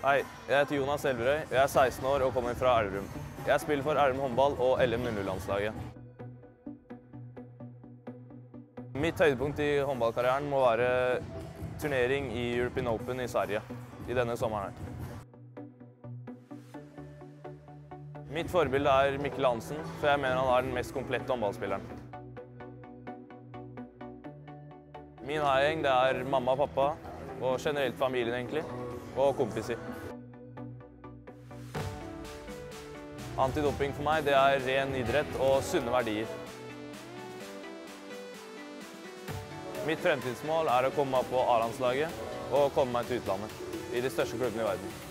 Hei, jeg heter Jonas Elverøy. Jeg er 16 år og kommer fra Elverum. Jeg spiller for Elverum håndball og LM00-landslaget. Mitt høydepunkt i håndballkarrieren må være turnering i European Open i Sverige i denne sommeren. her. Mitt forbilde er Mikkel Hansen, for jeg mener han er den mest komplette håndballspilleren. Min heiagjeng er mamma og pappa, og generelt familien egentlig, og kompiser. Antidoping for meg det er ren idrett og sunne verdier. Mitt fremtidsmål er å komme meg på A-landslaget og komme meg til utlandet, i de største klubbene i verden.